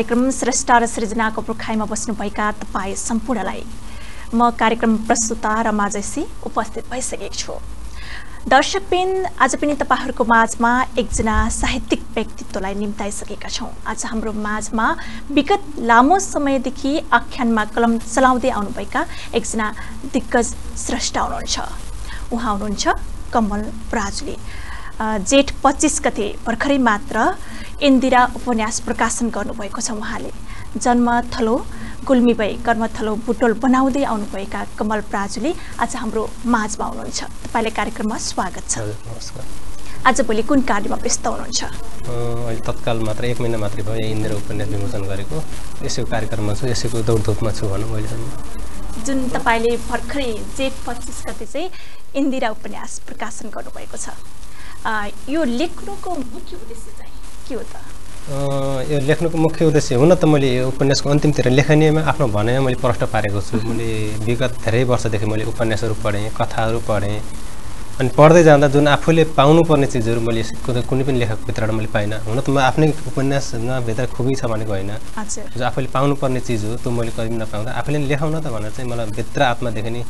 कार्यक्रम श्रेष्ठ र सृजनाको पुर्खाइमा बस्नुभएका तपाईँ सम्पूर्णलाई म कार्यक्रम प्रस्तुता रमा जैसी उपस्थित भइसकेको छु। दर्शकबिन आज पनि तपाईँहरूको माझमा एकजना साहित्यिक व्यक्तित्वलाई निम्ताइसकेका छौँ। आज हाम्रो माझमा विगत लामो समयदेखि आख्यानमा कलम चलाउँदै आउनुभएका एकजना दिग्गज स्रष्टा हुनुहुन्छ। उहाँ हुनुहुन्छ कमल पराजुली जेठ पच्चिस गते भर्खरै मात्र इन्दिरा उपन्यास प्रकाशन गर्नुभएको छ उहाँले। जन्मथलो गुल्मीबाई कर्मथलो बुटोल बनाउँदै आउनुभएका कमल प्राजुले आज हाम्रो माझमा हुनुहुन्छ। तपाईँले कार्यक्रममा स्वागत छ। नमस्कार। आज भोलि कुन कार्यमा व्यस्त हुनुहुन्छ? अहिले तत्काल मात्र एक महिना मात्रै भयो इन्दिरा उपन्यास विमोचन गरेको। यसैको कार्यक्रममा छु यसैको दौडधुपमा छु भनौँ अहिलेसम्म। जुन तपाईँले भर्खरै जेठ पच्चिस गते चाहिँ इन्दिरा उपन्यास प्रकाशन गर्नुभएको छ। यो लेख्नुको मुख्य उद्देश्य चाहिँ के हो त? यो लेख्नुको मुख्य उद्देश्य हुन त मैले यो उपन्यासको अन्तिमतिर लेखनीयमा आफ्नो भनाइमा मैले प्रष्ट पारेको छु। मैले विगत धेरै वर्षदेखि मैले उपन्यासहरू पढेँ कथाहरू पढेँ। अनि पढ्दै जाँदा जुन आफूले पाउनुपर्ने चिजहरू मैले कुनै पनि लेखकभित्रबाट मैले पाइनँ। हुन त म आफ्नै उपन्यासमा भित्र खुबी छ भनेको होइन। जो आफूले पाउनुपर्ने चिज हो त्यो मैले कहिले नपाउँदा। आफूले नि लेखाउन त भनेर चाहिँ मलाई भित्र आत्मादेखि नै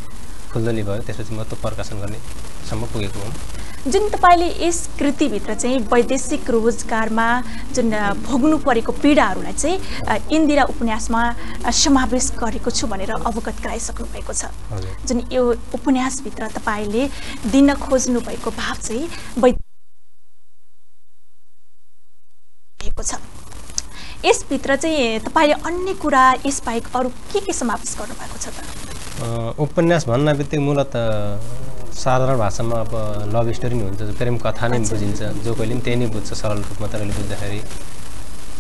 खुल्दली भयो। त्यसपछि म त्यो प्रकाशन गर्नेसम्म पुगेको हुँ। जुन तपाईँले यस कृतिभित्र चाहिँ वैदेशिक रोजगारमा जुन भोग्नु परेको पीडाहरूलाई चाहिँ इन्दिरा उपन्यासमा समावेश गरेको छु भनेर अवगत गराइसक्नु भएको छ। जुन यो उपन्यासभित्र तपाईँले दिन खोज्नु भएको भाव चाहिँ वै भएको छ। यसभित्र चाहिँ तपाईँले अन्य कुरा यसबाहेक अरू के के समावेश गर्नुभएको छ त? उपन्यास भन्न बित्तिकै मूलत साधारण भाषामा अब लभ स्टोरी नै हुन्छ प्रेम कथा नै बुझिन्छ जो कहिले पनि त्यही नै बुझ्छ सरल रूपमा तपाईँले बुझ्दाखेरि।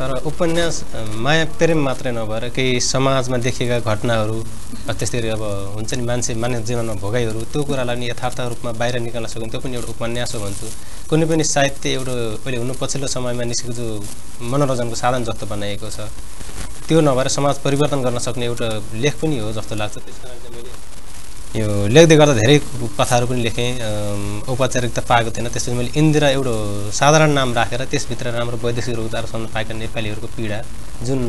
तर उपन्यास माया प्रेम मात्रै नभएर केही समाजमा देखिएका घटनाहरू त्यस्तै अब हुन्छ नि मान्छे मानव जीवनमा भोगाइहरू त्यो कुरालाई नि यथार्थ रूपमा बाहिर निकाल्न सकिन्छ त्यो पनि एउटा उपन्यास हो भन्छु। कुनै पनि साहित्य एउटा अहिले हुनु पछिल्लो समयमा निस्केको जो मनोरञ्जनको साधन जस्तो बनाइएको छ। त्यो नभएर समाज परिवर्तन गर्न सक्ने एउटा लेख पनि हो जस्तो लाग्छ। त्यस कारण चाहिँ मैले यो लेख्दै गर्दा धेरै कथाहरू पनि लेखेँ औपचारिकता पाएको थिएन त्यसपछि मैले इन्दिरा एउटा साधारण नाम राखेर त्यसभित्र राम्रो वैदेशिक रोजगार सम्म पाएका नेपालीहरूको पीडा जुन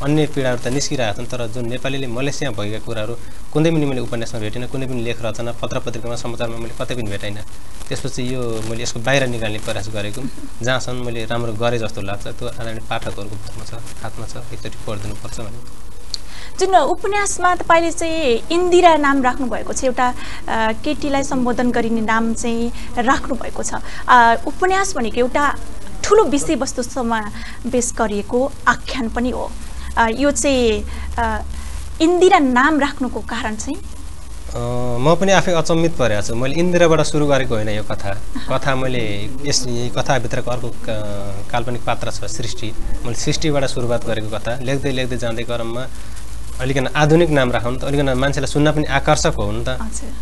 अन्य पीडाहरू त निस्किरहेका छन् तर जुन नेपालीले मलेसिया भएका कुराहरू कुनै पनि मैले उपन्यासमा भेटिनँ कुनै पनि लेख रचना पत्र पत्रिकामा समाचारमा मैले कतै पनि भेटाइनँ। त्यसपछि यो मैले यसको बाहिर निकाल्ने प्रयास गरेको जहाँसम्म मैले राम्रो गरेँ जस्तो लाग्छ। त्यो आदरणीय पाठकहरूको बुझ्मा छ हातमा छ एकचोटि पढिदिनुपर्छ भने। जुन उपन्यासमा तपाईँले चाहिँ इन्दिरा नाम राख्नुभएको छ एउटा केटीलाई सम्बोधन गरिने नाम चाहिँ राख्नुभएको छ। उपन्यास भनेको एउटा ठुलो विषयवस्तु समावेश गरिएको आख्यान पनि हो। यो चाहिँ इन्दिरा नाम राख्नुको कारण चाहिँ? म पनि आफै अचम्मित परेको छु। मैले इन्दिराबाट सुरु गरेको होइन यो कथा। कथा मैले यस कथाभित्रको अर्को काल्पनिक पात्र छ सृष्टि। मैले सृष्टिबाट सुरुवात गरेको कथा। लेख्दै लेख्दै जाँदै क्रममा अलिकन आधुनिक नाम राखौँ त अलिकन मान्छेलाई सुन्न पनि आकर्षक हो नि त।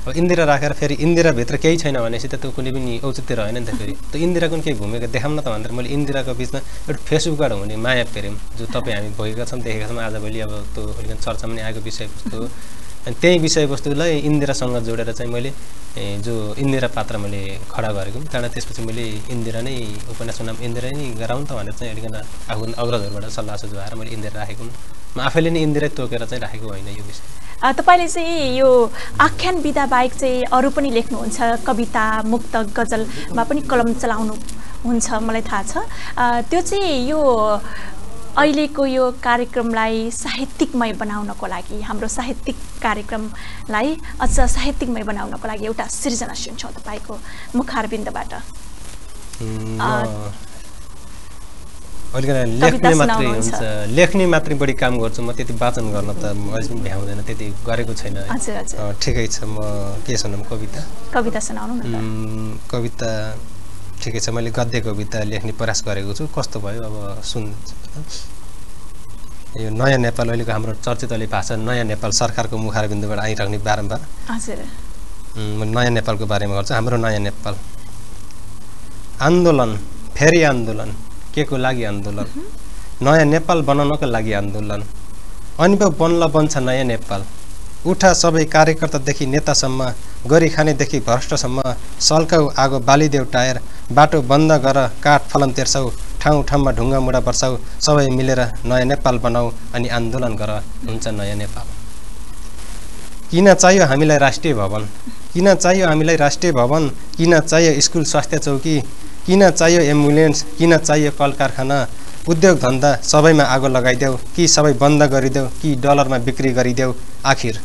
अब इन्दिरा राखेर फेरि इन्दिराभित्र केही छैन भनेपछि त त्यो कुनै पनि औचित्य रहेन नि त फेरि। त्यो इन्दिराको पनि केही भूमिका देखाउन त भनेर मैले इन्दिराको बिचमा एउटा फेसबुकबाट हुने माया प्रेम जो तपाईँ हामी भएका छौँ देखेका छौँ आजभोलि अब त्यो अलिकति चर्चामा पनि आएको विषयवस्तु हो। अनि त्यही विषयवस्तुलाई इन्दिरासँग जोडेर चाहिँ मैले जो इन्दिरा पात्र मैले खडा गरेको त्यहाँबाट त्यसपछि मैले इन्दिरा नै उपन्यासको नाम इन्दिरा नै गराउँ त भनेर चाहिँ अलिकन आफू अग्रजहरूबाट सल्लाह सुझाव आएर मैले इन्दिरा राखेको। म आफैले नै इन्दिरै तोकेर चाहिँ राखेको होइन यो विषय। तपाईँले चाहिँ यो आख्यान विधा बाहेक चाहिँ अरू पनि लेख्नुहुन्छ कविता मुक्त गजलमा पनि कलम चलाउनु हुन्छ मलाई थाहा छ। त्यो चाहिँ यो अहिलेको यो कार्यक्रमलाई साहित्यिकमय बनाउनको लागि हाम्रो साहित्यिक कार्यक्रमलाई अझ साहित्यिकमय बनाउनको लागि एउटा सृजना सुन्छौँ तपाईँको मुखारबिन्दबाट अलिकति लेख्ने मात्रै। हुन्छ। लेख्ने मात्रै बढी काम गर्छु। म त्यति वाचन गर्न त अझै पनि भ्याउँदैन। त्यति गरेको छैन ठिकै छ। म के सुनौँ कविता। कविता सुनाउनु कविता ठिकै छ। मैले गद्य कविता लेख्ने प्रयास गरेको छु। कस्तो भयो? अब सुन। यो नयाँ नेपाल अहिलेको हाम्रो चर्चित अहिले भाषा नयाँ नेपाल सरकारको मुखारबिन्दुबाट आइराख्ने बारम्बार। म नयाँ नेपालको बारेमा गर्छु। हाम्रो नयाँ नेपाल। आन्दोलन फेरि आन्दोलन। के को लागि आन्दोलन? नयाँ नेपाल बनाउनको लागि आन्दोलन? अनुभव बन्ल बन्छ नयाँ नेपाल। उठा सबै कार्यकर्तादेखि नेतासम्म गरी खानेदेखि भ्रष्टसम्म सल्काउ आगो बालिदेऊ टायर बाटो बन्द गर काठ फलन तेर्साउ ठाउँ ठाउँमा ढुङ्गा मुढा वर्षाउ सबै मिलेर नयाँ नेपाल बनाऊ अनि आन्दोलन गर हुन्छ नयाँ नेपाल। किन चाहियो हामीलाई राष्ट्रिय भवन? किन चाहियो हामीलाई राष्ट्रिय भवन? किन चाहियो स्कुल स्वास्थ्य चौकी? किन चाहियो एम्बुलेन्स? किन चाहियो कल कारखाना उद्योग धन्दा सबैमा आगो लगाइदेऊ कि सबै बन्द गरिदेऊ कि डलरमा बिक्री गरिदेऊ? आखिर।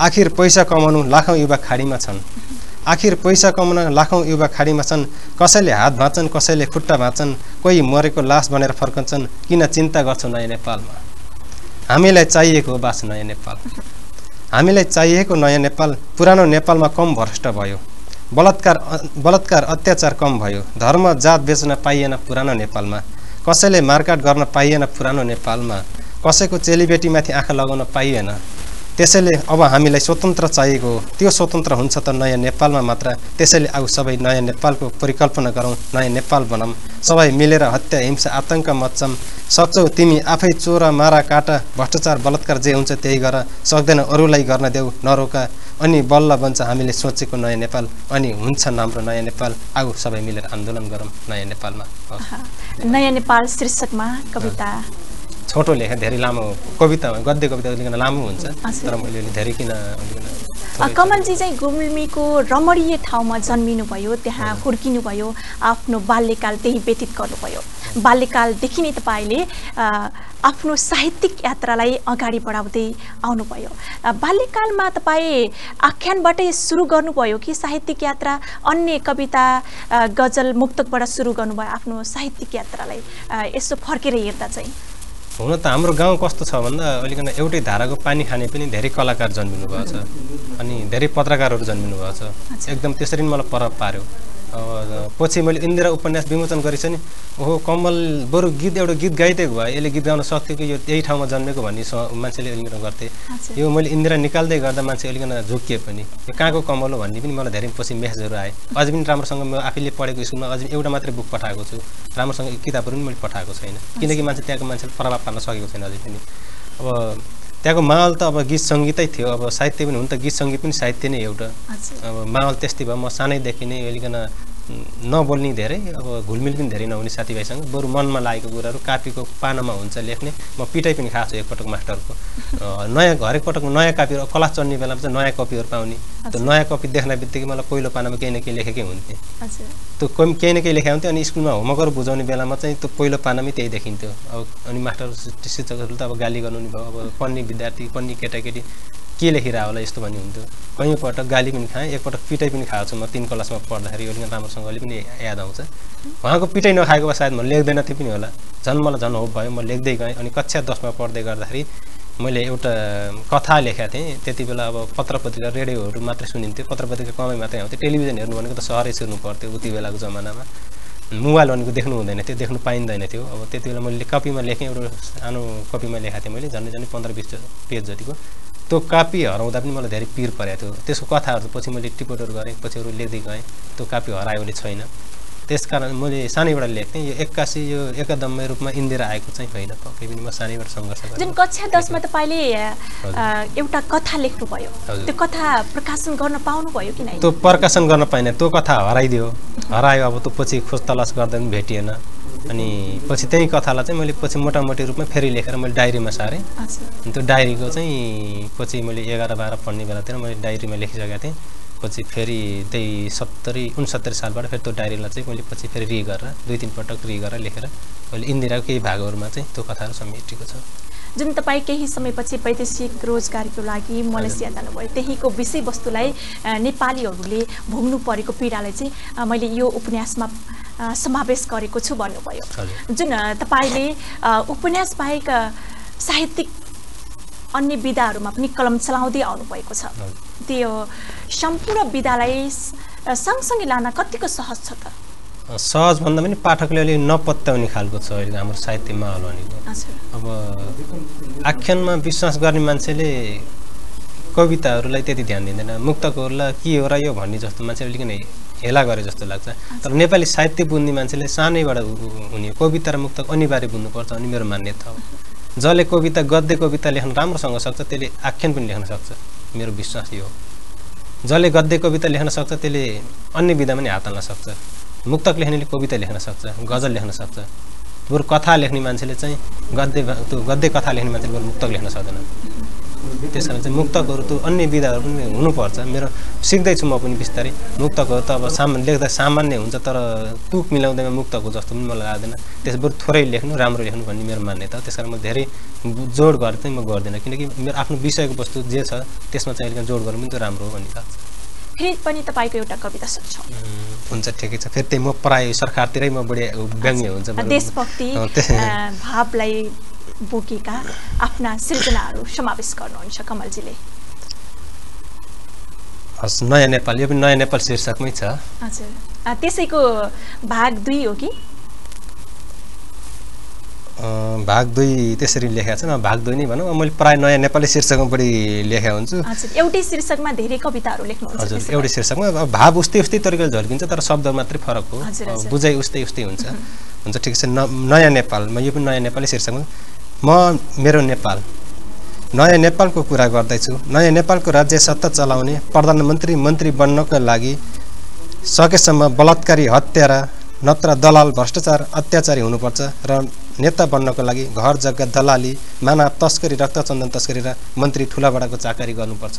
आखिर पैसा कमाउनु लाखौँ युवा खाडीमा छन्। आखिर पैसा कमाउन लाखौँ युवा खाडीमा छन्। कसैले हात भाँच्छन् कसैले खुट्टा भाँच्छन् कोही मरेको लास बनेर फर्कन्छन् किन चिन्ता गर्छौ नयाँ नेपालमा? हामीलाई चाहिएको बास नयाँ नेपाल। हामीलाई चाहिएको नयाँ नेपाल पुरानो नेपालमा कम भ्रष्ट भयो। बलात्कार बलात्कार अत्याचार कम भयो। धर्म जात बेच्न पाइएन पुरानो नेपालमा। कसैले मारकाट गर्न पाइएन पुरानो नेपालमा। कसैको चेलीबेटीमाथि आँखा लगाउन पाइएन। त्यसैले अब हामीलाई स्वतन्त्र चाहिएको हो। त्यो स्वतन्त्र हुन्छ त नयाँ नेपालमा मात्र। त्यसैले अब सबै नयाँ नेपालको परिकल्पना गरौँ नयाँ नेपाल बनाऊँ। सबै मिलेर हत्या हिंसा आतङ्क मच्छम सक्छौ तिमी आफै चोर मारा काटा भ्रष्टाचार बलात्कार जे हुन्छ त्यही गर। सक्दैन अरूलाई गर्न देऊ नरोका। अनि बल्ल बन्छ हामीले सोचेको नयाँ नेपाल अनि हुन्छ हाम्रो नयाँ नेपाल आऊ सबै मिलेर आन्दोलन गरौँ नयाँ नेपालमा। नयाँ नेपाल शीर्षकमा कविता। छोटो लेख धेरै लामो कविता गद्य कविता अलिकन लामो हुन्छ तर मैले धेरै किन कमलजी चाहिँ गुल्मीको रमणीय ठाउँमा जन्मिनुभयो त्यहाँ हुर्किनुभयो आफ्नो बाल्यकाल त्यही व्यतीत गर्नुभयो। बाल्यकालदेखि नै तपाईँले आफ्नो साहित्यिक यात्रालाई अगाडि बढाउँदै आउनुभयो। बाल्यकालमा तपाईँ आख्यानबाटै सुरु गर्नुभयो कि साहित्यिक यात्रा अन्य कविता गजल मुक्तकबाट सुरु गर्नुभयो आफ्नो साहित्यिक यात्रालाई? यसो फर्केर हेर्दा चाहिँ। हुन त हाम्रो गाउँ कस्तो छ भन्दा अलिकन एउटै धाराको पानी खाने पनि धेरै कलाकार जन्मिनु भएको छ। अनि धेरै पत्रकारहरू जन्मिनु भएको छ एकदम त्यसरी नै मलाई परब पार्यो। पछि मैले इन्दिरा उपन्यास विमोचन गरेछ नि। ओहो कमल बरु गीत एउटा गीत गाइदिएको भए यसले गीत गाउन सक्थ्यो कि यो यही ठाउँमा जन्मेको भन्ने मान्छेले अलिकन गर्थे। यो मैले इन्दिरा निकाल्दै गर्दा मान्छे अलिकन झुकिए पनि। यो कहाँको कमल हो भन्ने पनि मलाई धेरै पछि मेसेजहरू आए। अझै पनि राम्रोसँग म आफैले पढेको स्कुलमा अझै एउटा मात्रै बुक पठाएको छु। राम्रोसँग किताबहरू पनि मैले पठाएको छैन। किनकि मान्छे त्यहाँको मान्छेले प्रभाव पार्न सकेको छैन अझै पनि। अब त्यहाँको माहौल त अब गीत सङ्गीतै थियो अब साहित्य पनि हुन त गीत सङ्गीत पनि साहित्य नै एउटा। अब माहौल त्यस्तै भयो म सानैदेखि नै अलिकन नबोल्ने धेरै अब घुलमिल पनि धेरै नहुने साथीभाइसँग बरु मनमा लागेको कुराहरू कापीको पानामा हुन्छ लेख्ने। म पिटाइ पनि खाएको छु एकपटक मास्टरको। नयाँ हरेक पटक नयाँ कापीहरू क्लास चढ्ने बेलामा चाहिँ नयाँ कपीहरू पाउने। त्यो नयाँ कपी देख्ने बित्तिकै मलाई पहिलो पानामा केही न केही लेखेकै हुन्थेँ त्यो केही न केही लेखेको हुन्थ्यो अनि स्कुलमा होमवर्कहरू बुझाउने बेलामा चाहिँ त्यो पहिलो पानामै त्यही देखिन्थ्यो। अब अनि मास्टर शिक्षकहरूले त अब गाली गर्नु नि भयो। अब पढ्ने विद्यार्थी पढ्ने केटाकेटी के लेखेर होला यस्तो भन्ने हुन्थ्यो? कहीँ पटक गाली पनि खाएँ एकपटक पिटाइ पनि खाएको छु म तिन क्लासमा पढ्दाखेरि अलिकति राम्रोसँगले पनि याद आउँछ। उहाँको पिटाइ नखाएको भए सायद म लेख्दैन थिएँ पनि होला। झन् मलाई झन् हो भयो म लेख्दै गएँ अनि कक्षा दसमा पढ्दै गर्दाखेरि मैले एउटा कथा लेखेको थिएँ। त्यति बेला अब पत्र पत्रिका रेडियोहरू मात्रै सुनिन्थ्यो। पत्र पत्रिका कमै मात्रै आउँथ्यो। टेलिभिजन हेर्नु भनेको त सहरै छिर्नु पर्थ्यो उति बेलाको जमानामा। मोबाइल भनेको देख्नु हुँदैन थियो देख्नु पाइँदैन थियो। अब त्यति बेला मैले कपीमा लेखेँ एउटा सानो कपीमा लेखाएको थिएँ मैले झन्डै झन्डै पन्ध्र बिस पेज जतिको। त्यो कापी हराउँदा पनि मलाई धेरै पिर परेको थियो। त्यसको कथाहरू पछि मैले टिपोटहरू गरेँ पछि अरू लेख्दै गएँ। त्यो कापी हरायो भने छैन। त्यस कारण मैले सानैबाट लेख्थेँ। यो एक्कासी यो एकदमै रूपमा इन्दिरा आएको चाहिँ होइन पक्कै पनि म सानैबाट सङ्घर्ष जुन कक्षा दसमा तपाईँले एउटा कथा लेख्नुभयो। त्यो कथा प्रकाशन गर्न पाउनुभयो कि त्यो प्रकाशन गर्न पाइनँ। त्यो कथा हराइदियो। हरायो। अब त्यो पछि खोज तलास गर्दा पनि भेटिएन। अनि पछि त्यही कथालाई चाहिँ मैले पछि मोटामोटी रूपमा फेरि लेखेर मैले डायरीमा सारेँ। त्यो डायरीको चाहिँ पछि मैले एघार बाह्र पढ्ने बेलातिर मैले डायरीमा लेखिसकेको थिएँ। पछि फेरि त्यही सत्तरी उनसत्तरी सालबाट फेरि त्यो डायरीलाई चाहिँ मैले पछि फेरि रि गरेर दुई तिन पटक रि गरेर लेखेर मैले इन्दिराको केही भागहरूमा चाहिँ त्यो कथाहरू समेटिएको छ। जुन तपाईँ केही समयपछि वैदेशिक रोजगारीको लागि मलेसिया जानुभयो त्यहीँको विषयवस्तुलाई नेपालीहरूले भोग्नु परेको पीडालाई चाहिँ मैले यो उपन्यासमा समावेश गरेको छु भन्नुभयो। जुन तपाईँले उपन्यास बाहेक साहित्यिक अन्य विधाहरूमा पनि कलम चलाउँदै आउनुभएको छ। त्यो सम्पूर्ण विधालाई सँगसँगै लान कतिको सहज छ त? सहज भन्दा पनि पाठकले अलिक नपत्याउने खालको छ अहिले हाम्रो साहित्य माहौल भनेको अब आख्यानमा विश्वास गर्ने मान्छेले कविताहरूलाई त्यति ध्यान दिँदैन। मुक्तकहरूलाई के हो र यो भन्ने जस्तो मान्छे अलिकति हेला गरे जस्तो लाग्छ। तर नेपाली साहित्य बुझ्ने मान्छेले सानैबाट हुने कविता र मुक्तक अनिवार्य बुझ्नुपर्छ अनि मेरो मान्यता हो। जसले कविता गद्य कविता लेख्न राम्रोसँग सक्छ त्यसले आख्यान पनि लेख्न सक्छ। मेरो विश्वास यो हो। जसले गद्य कविता लेख्न सक्छ त्यसले अन्य विधामा पनि हात हाल्न सक्छ। मुक्तक लेख्नेले कविता लेख्न सक्छ गजल लेख्न सक्छ। बरु कथा लेख्ने मान्छेले चाहिँ गद्य गद्य कथा लेख्ने मान्छेले बरु मुक्तक लेख्न सक्दैन। त्यस कारण चाहिँ मुक्तकहरू त अन्य विधाहरू पनि हुनुपर्छ। मेरो सिक्दैछु म पनि बिस्तारै। मुक्तकहरू त अब साम लेख्दा सामान्य हुन्छ तर तुक मिलाउँदैमा मुक्तको जस्तो पनि मलाई लाग्दैन। त्यस बरु थोरै लेख्नु राम्रो लेख्नु भन्ने मेरो मान्यता त्यस कारण म धेरै जोड गरेर चाहिँ म गर्दिनँ। किनकि मेरो आफ्नो विषयको वस्तु जे छ त्यसमा चाहिँ अलिकति जोड गर्नु पनि त राम्रो हो भन्ने लाग्छ फेरि पनि तपाईँको एउटा कविता सुन्छौँ। हुन्छ ठिकै छ। फेरि त्यही म प्रायः सरकारतिरै म बढी व्यङ्ग्य हुन्छ। देशभक्ति भावलाई बोकेका आफ्ना सृजनाहरू समावेश गर्नुहुन्छ कमलजीले। हस् नयाँ नेपाल यो पनि नयाँ नेपाल शीर्षकमै छ। हजुर। त्यसैको भाग दुई हो कि? भाग दुई त्यसरी लेखेको छ भाग दुई नै भनौँ। मैले प्रायः नयाँ नेपाली शीर्षकमा बढी लेखेको हुन्छु। एउटै शीर्षकमा धेरै कविताहरू लेख्नुहुन्छ हजुर एउटै शीर्षकमा। अब भाव उस्तै उस्तै तरिकाले झल्किन्छ तर शब्द मात्रै फरक हो। बुझाइ उस्तै उस्तै हुन्छ। हुन्छ ठिक छ। न नयाँ नेपाल म यो पनि नयाँ नेपाली शीर्षकमा। म मेरो नेपाल। नयाँ नेपालको कुरा गर्दैछु। नयाँ नेपालको राज्य सत्ता चलाउने प्रधानमन्त्री मन्त्री बन्नको लागि सकेसम्म बलात्कारी हत्यारा नत्र दलाल भ्रष्टाचार अत्याचारी हुनुपर्छ र नेता बन्नको लागि घर जग्गा दलाली मानव तस्करी रक्तचन्दन तस्करी र मन्त्री ठुलाबडाको चाकरी गर्नुपर्छ।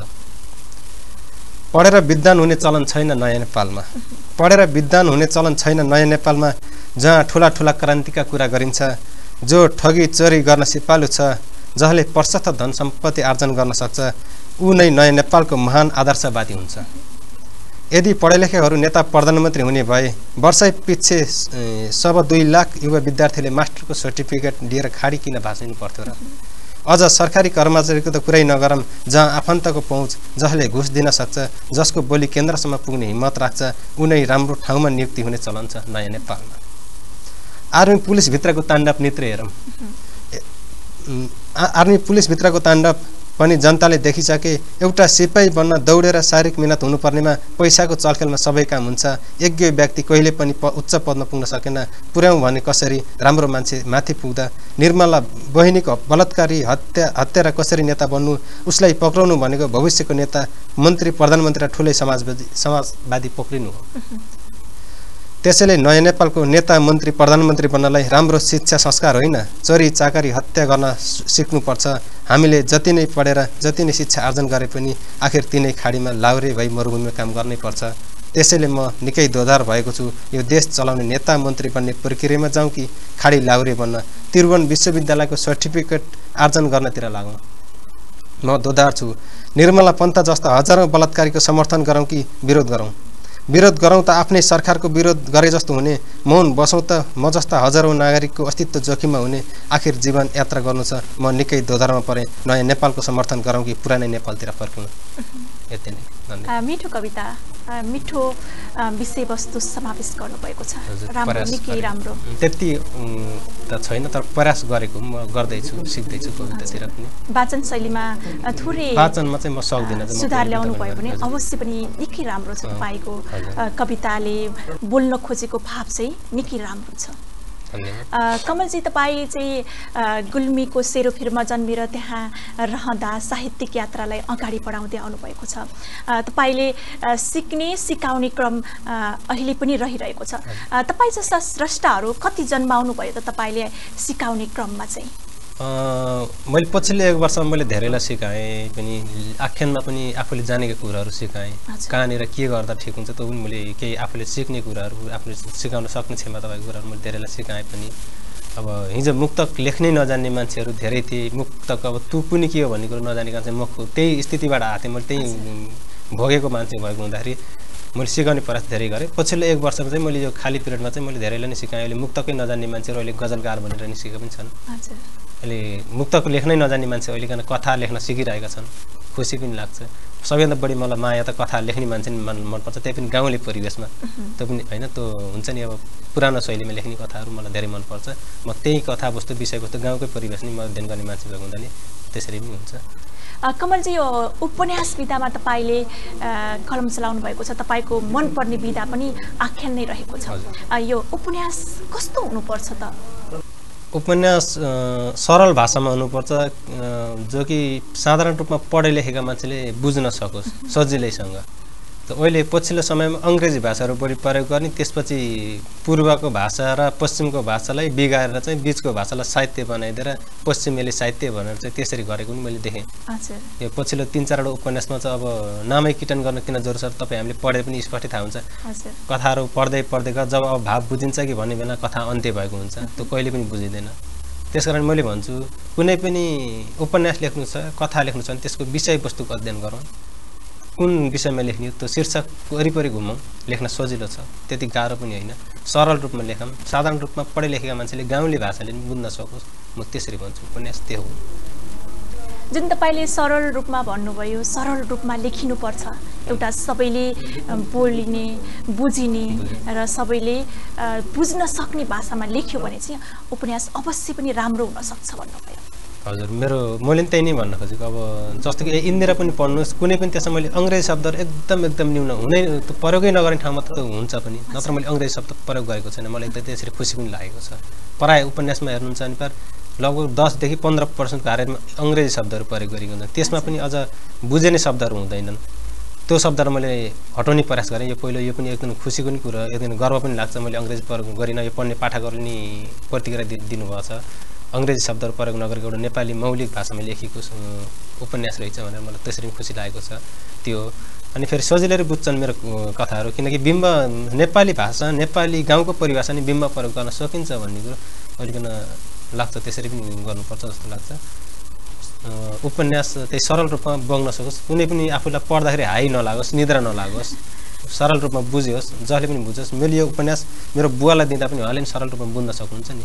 पढेर विद्वान हुने चलन छैन नयाँ नेपालमा। पढेर विद्वान हुने चलन छैन नयाँ नेपालमा। जहाँ ठुला ठुला क्रान्तिका कुरा गरिन्छ जो ठगी चोरी गर्न सिपालु छ जसले प्रशस्त धन सम्पत्ति आर्जन गर्न सक्छ ऊ नै नयाँ नेपालको महान आदर्शवादी हुन्छ। यदि पढेलेखेहरू नेता प्रधानमन्त्री हुने भए वर्षै पछि सब दुई लाख युवा विद्यार्थीले मास्टरको सर्टिफिकेट लिएर खाडी किन भाँचिनु पर्थ्यो र? अझ सरकारी कर्मचारीको त कुरै नगरौँ जहाँ आफन्तको पहुँच जसले घुस दिन सक्छ जसको बोली केन्द्रसम्म पुग्ने हिम्मत राख्छ उनै राम्रो ठाउँमा नियुक्ति हुने चलन छ नयाँ नेपालमा। आर्मी पुलिसभित्रको ताण्डव नेत्र हेरौँ। आर्मी पुलिसभित्रको ताण्डव पनि जनताले देखिसके एउटा सिपाही बन्न दौडेर शारीरिक मिहिनेत हुनुपर्नेमा पैसाको चलखेलमा सबै काम हुन्छ। यज्ञ व्यक्ति कहिले पनि प उच्च पदमा पुग्न सकेन। पुर्याउँ भने कसरी राम्रो मान्छे माथि पुग्दा? निर्मला बहिनीको बलात्कारी हत्या हत्यारा कसरी नेता बन्नु? उसलाई पक्राउनु भनेको भविष्यको नेता मन्त्री प्रधानमन्त्री र ठुलै समाजवादी समाजवादी पक्रिनु हो। त्यसैले नयाँ नेपालको नेता मन्त्री प्रधानमन्त्री बन्नलाई राम्रो शिक्षा संस्कार होइन चोरी चाकरी हत्या गर्न सिक्नुपर्छ। हामीले जति नै पढेर जति नै शिक्षा आर्जन गरे पनि आखिर तिनै खाडीमा लाउरे भई मरुभूमिमा काम गर्नै पर्छ। त्यसैले म निकै दोधार भएको छु। यो देश चलाउने नेता मन्त्री बन्ने प्रक्रियामा जाउँ कि खाडी लाउरे बन्न। त्रिभुवन विश्वविद्यालयको सर्टिफिकेट आर्जन गर्नतिर लागौँ। म दोधार छु। निर्मला पन्त जस्ता हजारौँ बलात्कारीको समर्थन गरौँ कि विरोध गरौँ? विरोध गरौँ त आफ्नै सरकारको विरोध गरे जस्तो हुने। मौन बसौँ त म जस्ता हजारौँ नागरिकको अस्तित्व जोखिममा हुने आखिर जीवन यात्रा गर्नु छ। म निकै दोधारमा परेँ। नयाँ नेपालको समर्थन गरौँ कि पुरानै नेपालतिर फर्कौँ। यति नै। मिठो कविता। मिठो विषयवस्तु समावेश गर्नुभएको छ। राम्रो निकै। राम्रो। त्यति त छैन तर प्रयास गरेको म गर्दैछु सिक्दैछु कवितातिर पनि। वाचन शैलीमा थोरै वाचनमा चाहिँ म सक्दिनँ सुधार ल्याउनु पनि भयो भने। अवश्य पनि निकै राम्रो छ तपाईँको कविताले बोल्न खोजेको भाव चाहिँ निकै राम्रो छ। कमलजी तपाईँ चाहिँ गुल्मीको सेरोफेरमा जन्मेर त्यहाँ रहँदा साहित्यिक यात्रालाई अगाडि बढाउँदै आउनुभएको छ। तपाईँले सिक्ने सिकाउने क्रम अहिले पनि रहिरहेको छ। तपाईँ जस्ता स्रष्टाहरू कति जन्माउनु भयो त तपाईँले सिकाउने क्रममा चाहिँ? मैले पछिल्लो एक वर्षमा मैले धेरैलाई सिकाएँ पनि आख्यानमा पनि आफूले जानेका कुराहरू सिकाएँ। कहाँनिर के गर्दा ठिक हुन्छ त्यो पनि मैले केही आफूले सिक्ने कुराहरू आफूले सिकाउन सक्ने क्षमता भएको कुराहरू मैले धेरैलाई सिकाएँ पनि। अब हिजो मुक्तक लेख्नै नजान्ने मान्छेहरू धेरै थिए। मुक्तक अब तु पनि के हो भन्ने कुरो नजानेका चाहिँ म त्यही स्थितिबाट आएको थिएँ। मैले त्यही भोगेको मान्छे भएको हुँदाखेरि मैले सिकाउने प्रयास धेरै गरेँ। पछिल्लो एक वर्षमा चाहिँ मैले यो खाली पिरियडमा चाहिँ मैले धेरैलाई नै सिकाएँ। अहिले मुक्तकै नजान्ने मान्छेहरू अहिले गजलकार भनेर निस्केका पनि छन्। अहिले मुक्तक लेख्नै नजान्ने मान्छे अहिलेकन कथा लेख्न सिकिरहेका छन्। खुसी पनि लाग्छ। सबैभन्दा बढी मलाई माया त कथा लेख्ने मान्छे नि मन मनपर्छ। त्यही पनि गाउँले परिवेशमा। त्यो पनि होइन त्यो हुन्छ नि अब पुरानो शैलीमा लेख्ने कथाहरू मलाई धेरै मनपर्छ। म त्यही कथावस्तु विषयवस्तु गाउँकै परिवेश नै म अध्ययन गर्ने मान्छे भएको हुनाले त्यसरी पनि हुन्छ। कमलजी यो उपन्यास विधामा तपाईँले कलम चलाउनु भएको छ तपाईँको मनपर्ने विधा पनि आख्यान नै रहेको छ। यो उपन्यास कस्तो हुनुपर्छ त? उपन्यास सरल भाषामा हुनुपर्छ जो कि साधारण रूपमा पढे लेखेका मान्छेले बुझ्न सकोस् सजिलैसँग। अहिले पछिल्लो समयमा अङ्ग्रेजी भाषाहरू बढी प्रयोग गर्ने त्यसपछि पूर्वको भाषा र पश्चिमको भाषालाई बिगारेर चाहिँ बिचको भाषालाई साहित्य बनाइदिएर पश्चिमेली साहित्य भनेर चाहिँ त्यसरी गरेको पनि मैले देखेँ। यो पछिल्लो तिन चारवटा उपन्यासमा चाहिँ अब नामै किटन गर्न किन जरुरत छ तपाईँ हामीले पढे पनि स्पष्टै थाहा हुन्छ। कथाहरू पढ्दै पढ्दै जब अब भाव बुझिन्छ कि भन्ने बेला कथा अन्त्य भएको हुन्छ त्यो कहिले पनि बुझिँदैन। त्यसकारण मैले भन्छु कुनै पनि उपन्यास लेख्नु छ कथा लेख्नु छ भने त्यसको विषयवस्तुको अध्ययन गरौँ। कुन विषयमा लेख्ने त्यो शीर्षक वरिपरि घुमौँ लेख्न सजिलो छ। त्यति गाह्रो पनि होइन। सरल रूपमा लेखौँ साधारण रूपमा पढे लेखेका मान्छेले गाउँले भाषाले पनि बुझ्न सकोस्। म त्यसरी भन्छु उपन्यास त्यो हो। जुन तपाईँले सरल रूपमा भन्नुभयो सरल रूपमा लेखिनुपर्छ। एउटा सबैले बोलिने बुझिने र सबैले बुझ्न सक्ने भाषामा लेख्यो भने चाहिँ उपन्यास अवश्य पनि राम्रो हुनसक्छ भन्नुभयो। हजुर मेरो मैले पनि त्यही नै भन्न खोजेको। अब जस्तो कि इन्दिरा पनि पढ्नुहोस् कुनै पनि त्यसमा मैले अङ्ग्रेजी शब्दहरू एकदम एकदम न्यून हुनै प्रयोगै नगर्ने ठाउँमा त हुन्छ पनि। नत्र मैले अङ्ग्रेजी शब्द प्रयोग गरेको छैन। मलाई एकदम त्यसरी खुसी पनि लागेको छ। प्रायः उपन्यासमा हेर्नुहुन्छ भने पर लगभग दसदेखि पन्ध्र पर्सेन्टको हारेमा अङ्ग्रेजी शब्दहरू प्रयोग गरिएको हुन्छ त्यसमा पनि अझ बुझिने शब्दहरू हुँदैनन्। त्यो शब्दहरू मैले हटाउने प्रयास गरेँ। यो पहिलो यो पनि एकदम खुसीको पनि कुरा एकदम गर्व पनि लाग्छ। मैले अङ्ग्रेजी प्रयोग गरिनँ। यो पढ्ने पाठकहरूले नि प्रतिक्रिया दिनुभएको छ अङ्ग्रेजी शब्दहरू प्रयोग नगरेको एउटा नेपाली मौलिक भाषामा लेखिएको उपन्यास रहेछ भनेर मलाई त्यसरी पनि खुसी लागेको छ त्यो। अनि फेरि सजिलै बुझ्छन् मेरो कथाहरू किनकि बिम्ब नेपाली भाषा नेपाली गाउँको परिभाषा नि बिम्ब प्रयोग गर्न सकिन्छ भन्ने कुरो अलिकन लाग्छ त्यसरी पनि गर्नुपर्छ जस्तो लाग्छ उपन्यास त्यही सरल रूपमा बग्न सकोस् कुनै पनि आफूलाई पढ्दाखेरि हाई नलागोस् निद्रा नलागोस् सरल रूपमा बुझ्योस् जसले पनि बुझोस् मैले यो उपन्यास मेरो बुवालाई दिँदा पनि उहाँले पनि सरल रूपमा बुझ्न सक्नुहुन्छ नि।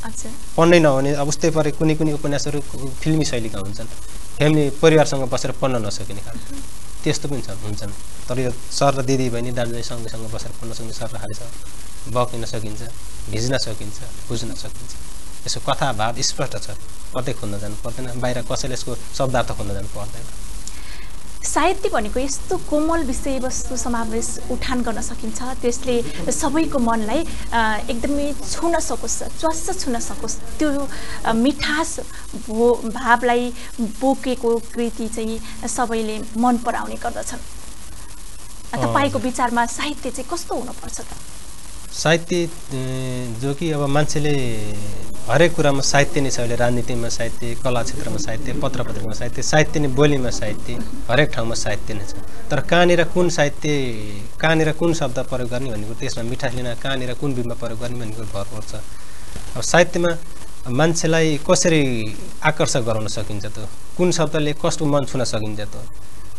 पढ्नै नहुने अब उस्तै परे कुनै कुनै उपन्यासहरू फिल्मी शैलीका हुन्छन्। फ्यामिली परिवारसँग बसेर पढ्न नसकिने खालको। त्यस्तो पनि छ हुन्छन्। तर यो सर र दिदी बहिनी दाजुभाइ सँगैसँग बसेर पढ्न सक्ने सर र खाली छ बकिन सकिन्छ भिज्न सकिन्छ बुझ्न सकिन्छ। यसको कथा भाव स्पष्ट छ। कतै खोज्न जानु पर्दैन। बाहिर कसैले यसको शब्दार्थ खोज्न जानु पर्दैन। साहित्य भनेको यस्तो कोमल विषयवस्तु समावेश उठान गर्न सकिन्छ। त्यसले सबैको मनलाई एकदमै छुन सकोस् च्वास्स छुन सकोस्। त्यो मिठास भो भावलाई बोकेको कृति चाहिँ सबैले मन पराउने गर्दछन्। तपाईँको विचारमा साहित्य चाहिँ कस्तो हुनुपर्छ त? साहित्य जो कि अब मान्छेले हरेक कुरामा साहित्य नै छ अहिले राजनीतिमा साहित्य कला क्षेत्रमा साहित्य पत्र पत्रिकामा साहित्य साहित्य नै बोलीमा साहित्य हरेक ठाउँमा साहित्य नै छ। तर कहाँनिर कुन साहित्य कहाँनिर कुन शब्द प्रयोग गर्ने भन्ने कुरो त्यसमा मिठास लिन कहाँनिर कुन बिम्ब प्रयोग गर्ने भन्ने कुरो भर पर्छ। अब साहित्यमा मान्छेलाई कसरी आकर्षक गराउन सकिन्छ त? कुन शब्दले कस्तो मन छुन सकिन्छ त?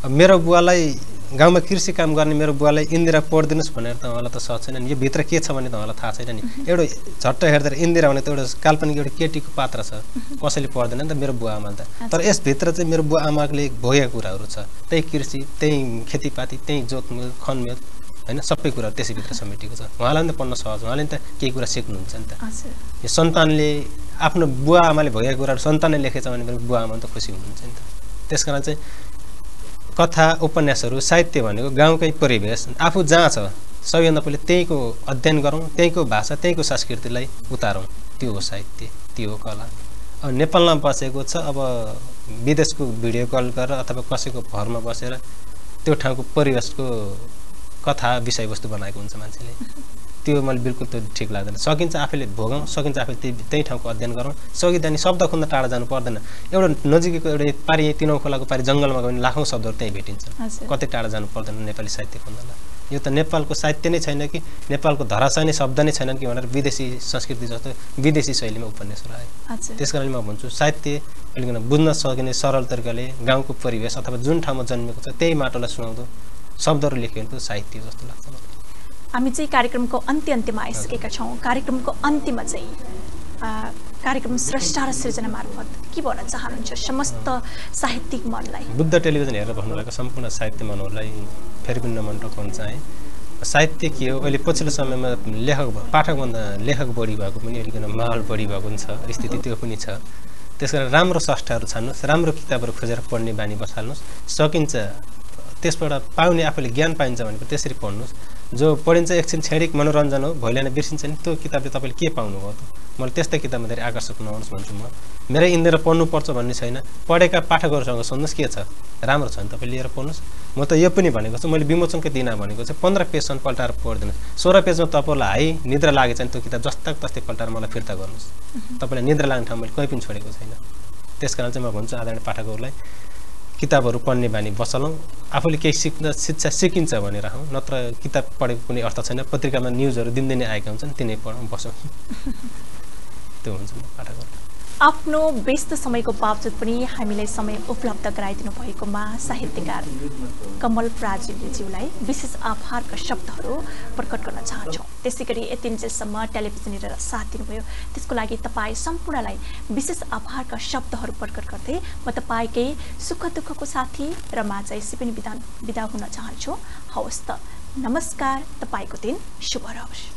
अब मेरो बुवालाई गाउँमा कृषि काम गर्ने मेरो बुवालाई इन्दिरा पढिदिनुहोस् भनेर त उहाँलाई त सक्छ छैन नि। यो भित्र के छ भने त उहाँलाई थाहा छैन नि। एउटा झट्ट हेर्दा इन्दिरा भने त एउटा काल्पनिक एउटा केटीको पात्र छ। कसैले पढ्दैन नि त मेरो बुवा आमाले त। तर यसभित्र चाहिँ मेरो बुवा आमाले भोगेका कुराहरू छ। त्यही कृषि त्यही खेतीपाती त्यही जोतमेल खनमेल होइन सबै कुराहरू त्यसैभित्र समेटिएको छ। उहाँलाई पनि त पढ्न सहज। उहाँले नि त केही कुरा सिक्नुहुन्छ नि त। यो सन्तानले आफ्नो बुवा आमाले भएका कुराहरू सन्तानले लेखेछ भने पनि बुवा आमा त खुसी हुनुहुन्छ नि त। त्यस कारण चाहिँ कथा उपन्यासहरू साहित्य भनेको गाउँकै परिवेश। आफू जहाँ छ सबैभन्दा पहिले त्यहीँको अध्ययन गरौँ त्यहीँको भाषा त्यहीँको संस्कृतिलाई उतारौँ। त्यो हो साहित्य त्यो हो कला। अब नेपालमा बसेको छ अब विदेशको भिडियो कल गरेर अथवा कसैको घरमा बसेर त्यो ठाउँको परिवेशको कथा विषयवस्तु बनाएको हुन्छ मान्छेले। त्यो मैले बिल्कुल त्यो ठिक लाग्दैन। सकिन्छ आफैले भोगौँ सकिन्छ आफैले त्यही त्यही ठाउँको अध्ययन गरौँ। सकिँदैन नि शब्द खोज्न टाढा जानु पर्दैन। एउटा नजिकैको एउटा पारि तिनौँ खोलाको पारि जङ्गलमा गयो भने लाखौँ शब्दहरू त्यहीँ भेटिन्छ। कतै टाढा जानु पर्दैन नेपाली साहित्य खोज्नलाई। यो त नेपालको साहित्य नै छैन कि? नेपालको धराशय नै शब्द नै छैनन् कि भनेर विदेशी संस्कृति जस्तो विदेशी शैलीमा उपन्यासहरू आयो त्यस कारणले म भन्छु साहित्य अलिकन बुझ्न सकिने सरल तरिकाले गाउँको परिवेश अथवा जुन ठाउँमा जन्मेको छ त्यही माटोलाई सुनाउँदो शब्दहरू लेख्यो भने त साहित्य जस्तो लाग्छ मलाई। हामी चाहिँ कार्यक्रमको अन्त्य अन्त्यमा आइसकेका छौँ। कार्यक्रमको अन्त्यमा चाहिँ कार्यक्रम स्रष्टा र सृजना मार्फत के भन्न चाहनुहुन्छ समस्त साहित्यिक मनलाई? बुद्ध टेलिभिजन हेरेर भन्नुभएको सम्पूर्ण साहित्य मनहरूलाई फेरि पनि नमन टकाउन चाहेँ। साहित्य के हो अहिले पछिल्लो समयमा लेखक पाठकभन्दा लेखक बढी भएको पनि अलिकति माहौल बढी भएको पनि छ स्थिति त्यो पनि छ। त्यस कारण राम्रो संस्थाहरू छान्नुहोस् राम्रो किताबहरू खोजेर पढ्ने बानी बसाल्नुहोस्। सकिन्छ त्यसबाट पाउने आफूले ज्ञान पाइन्छ भने त्यसरी पढ्नुहोस्। जो पढिन्छ एकछिन क्षणिक मनोरञ्जन हो भोलि नै बिर्सिन्छ नि त्यो किताबले तपाईँले के पाउनुभयो त? मैले त्यस्तै किताबमा धेरै आकर्षक नहोस् भन्छु म। मेरै इन्दिएर पढ्नुपर्छ भन्ने छैन। पढेका पाठकहरूसँग सोध्नुहोस् के छ? राम्रो छ भने तपाईँ लिएर पढ्नुहोस्। म त यो पनि भनेको छु मैले विमोचनकै दिन भनेको चाहिँ पन्ध्र पेजसम्म पल्टाएर पढिदिनुहोस्। सोह्र पेजमा तपाईँलाई हाई निद्रा लागेछ भने त्यो किताब जस्ता तस्तै पल्टाएर मलाई फिर्ता गर्नुहोस्। तपाईँलाई निद्रा लाग्ने ठाउँ मैले कहीँ पनि छोडेको छैन। त्यस कारण चाहिँ म भन्छु आदरणीय पाठकहरूलाई किताबहरू पढ्ने बानी बसलौँ। आफूले केही सिक्न शिक्षा सिकिन्छ भनेर हौँ नत्र किताब पढेको कुनै अर्थ छैन। पत्रिकामा न्युजहरू दिनदिनै आएका हुन्छन् तिनै पढौँ बसौँ। त्यो हुन्छ म पाठकहरू आफ्नो व्यस्त समयको बावजुद पनि हामीलाई समय उपलब्ध गराइदिनु भएकोमा साहित्यकार कमल प्राजुलीज्यूलाई विशेष आभारका शब्दहरू प्रकट गर्न चाहन्छौँ। त्यसै गरी यति जेलसम्म टेलिभिजन हेरेर साथ दिनुभयो। त्यसको लागि तपाईँ सम्पूर्णलाई विशेष आभारका शब्दहरू प्रकट गर्दै म तपाईँकै सुख दुःखको साथी र माझैसी पनि विदा विदा हुन चाहन्छु। हवस् त नमस्कार तपाईँको दिन शुभ रहोस्।